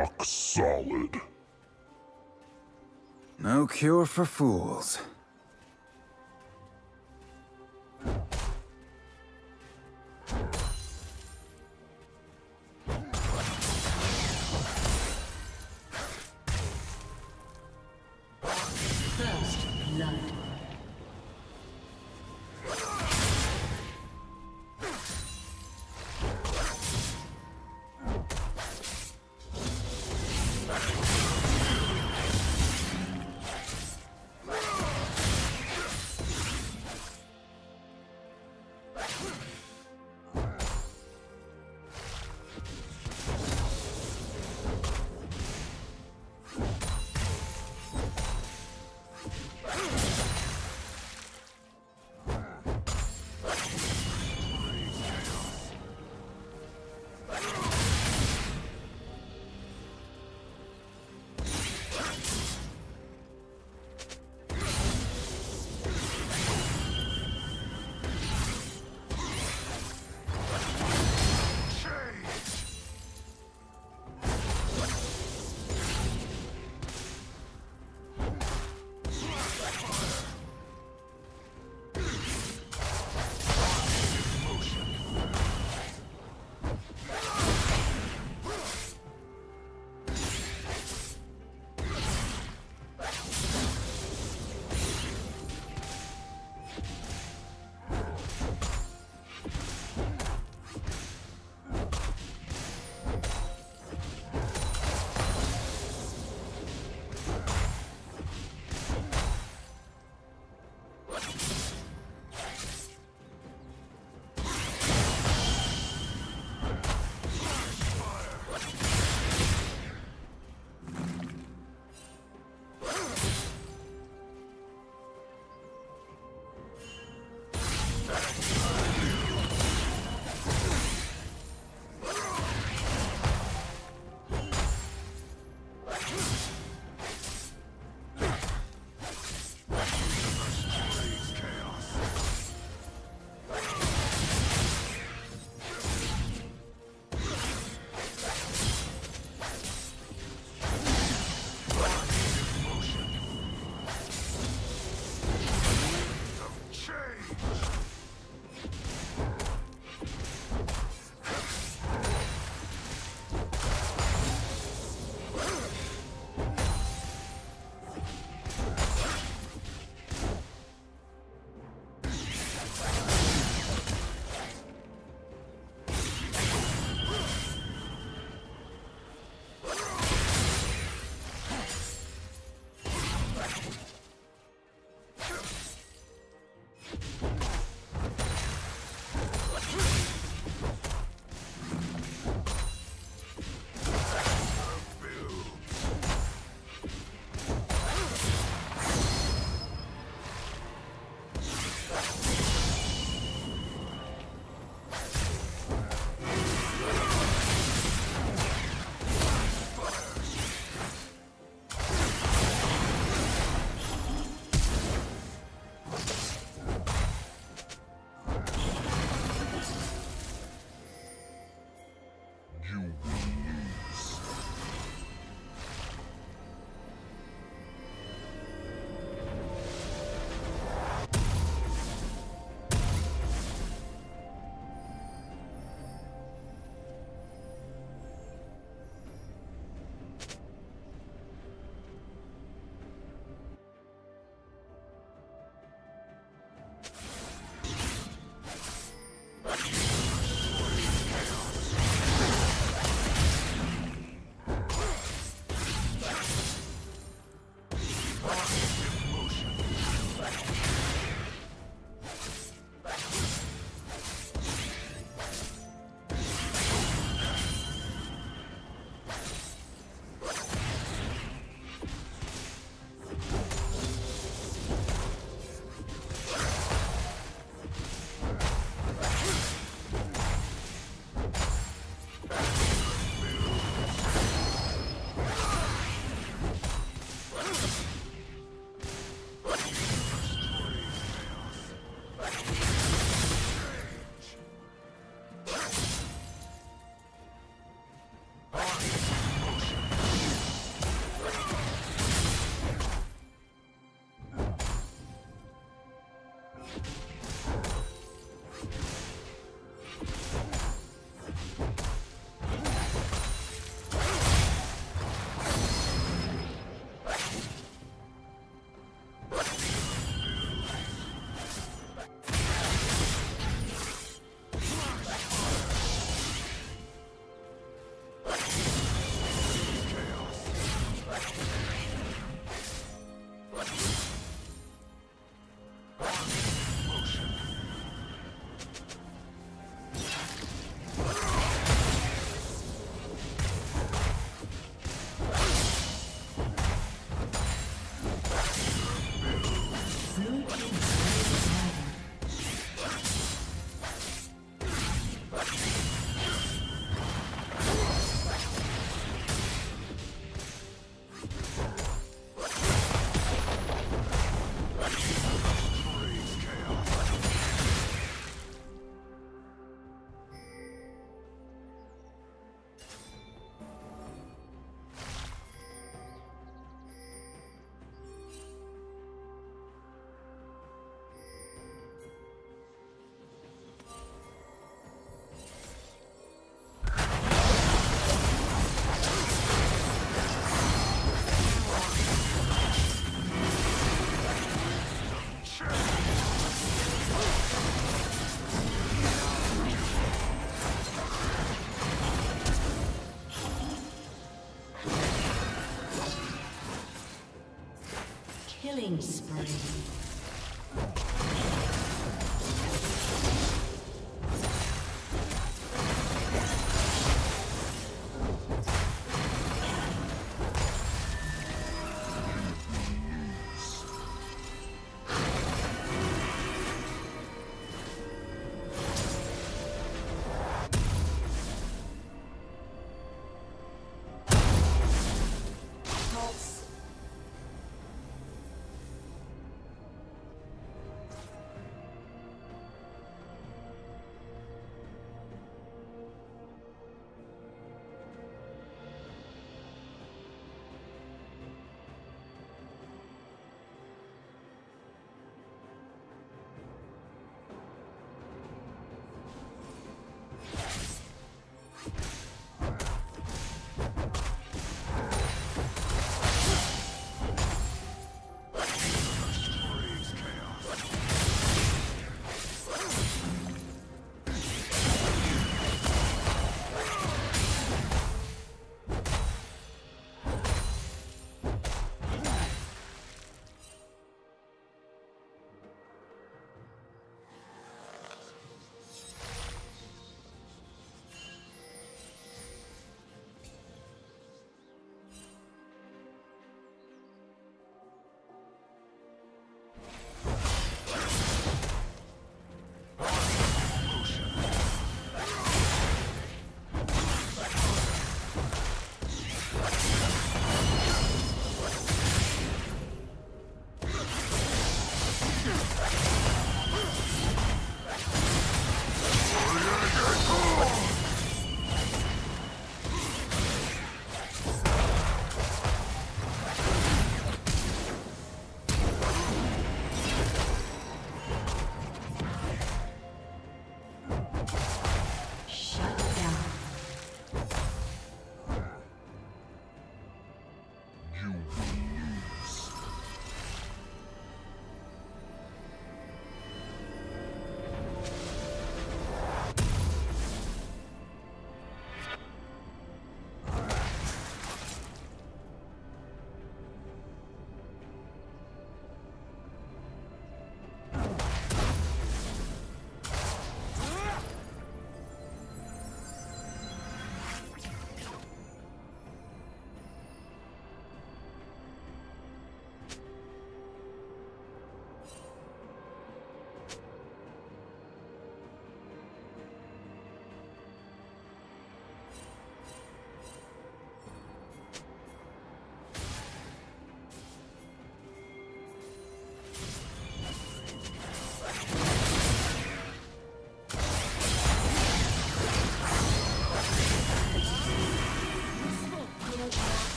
rock solid. No cure for fools.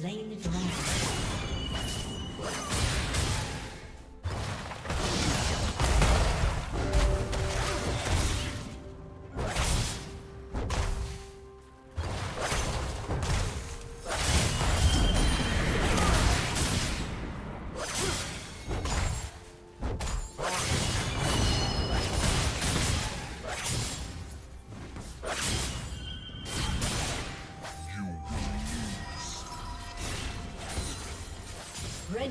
Slain the dragon.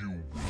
You will.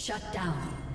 Shut down.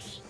Thanks.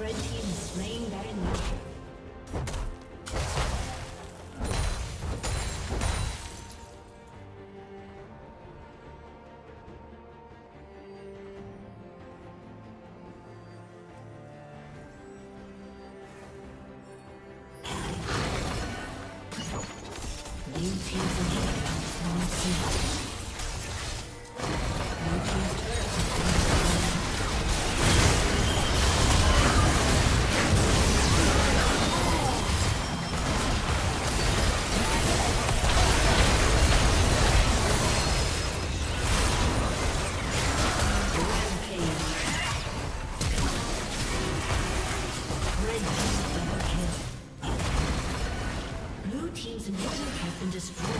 Red team is slain Blue Team's inhibitor has been destroyed.